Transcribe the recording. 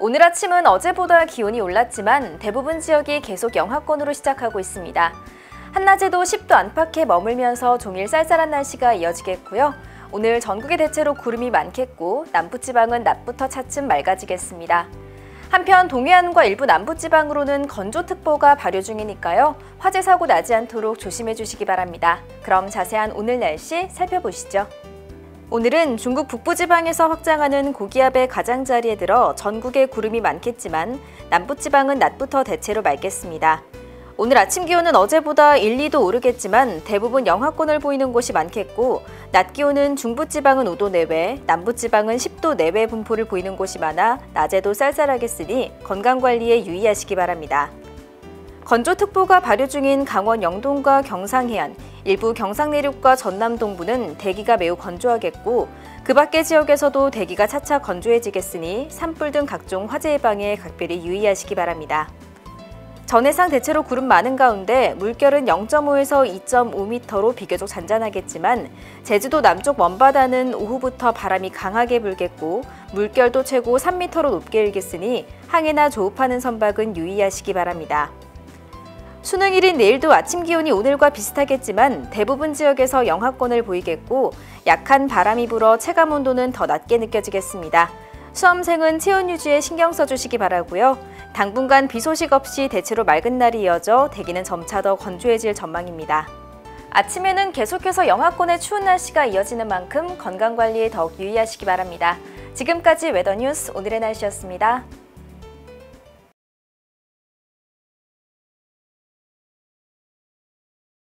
오늘 아침은 어제보다 기온이 올랐지만 대부분 지역이 계속 영하권으로 시작하고 있습니다. 한낮에도 10도 안팎에 머물면서 종일 쌀쌀한 날씨가 이어지겠고요. 오늘 전국에 대체로 구름이 많겠고 남부지방은 낮부터 차츰 맑아지겠습니다. 한편 동해안과 일부 남부지방으로는 건조특보가 발효 중이니까요. 화재 사고 나지 않도록 조심해 주시기 바랍니다. 그럼 자세한 오늘 날씨 살펴보시죠. 오늘은 중국 북부지방에서 확장하는 고기압의 가장자리에 들어 전국에 구름이 많겠지만 남부지방은 낮부터 대체로 맑겠습니다. 오늘 아침 기온은 어제보다 1, 2도 오르겠지만 대부분 영하권을 보이는 곳이 많겠고 낮 기온은 중부지방은 5도 내외, 남부지방은 10도 내외 분포를 보이는 곳이 많아 낮에도 쌀쌀하겠으니 건강관리에 유의하시기 바랍니다. 건조특보가 발효 중인 강원 영동과 경상 해안, 일부 경상 내륙과 전남 동부는 대기가 매우 건조하겠고 그 밖의 지역에서도 대기가 차차 건조해지겠으니 산불 등 각종 화재 예방에 각별히 유의하시기 바랍니다. 전해상 대체로 구름 많은 가운데 물결은 0.5에서 2.5m로 비교적 잔잔하겠지만 제주도 남쪽 먼바다는 오후부터 바람이 강하게 불겠고 물결도 최고 3m로 높게 일겠으니 항해나 조업하는 선박은 유의하시기 바랍니다. 수능일인 내일도 아침 기온이 오늘과 비슷하겠지만 대부분 지역에서 영하권을 보이겠고 약한 바람이 불어 체감 온도는 더 낮게 느껴지겠습니다. 수험생은 체온 유지에 신경 써주시기 바라고요. 당분간 비 소식 없이 대체로 맑은 날이 이어져 대기는 점차 더 건조해질 전망입니다. 아침에는 계속해서 영하권의 추운 날씨가 이어지는 만큼 건강관리에 더욱 유의하시기 바랍니다. 지금까지 웨더뉴스 오늘의 날씨였습니다.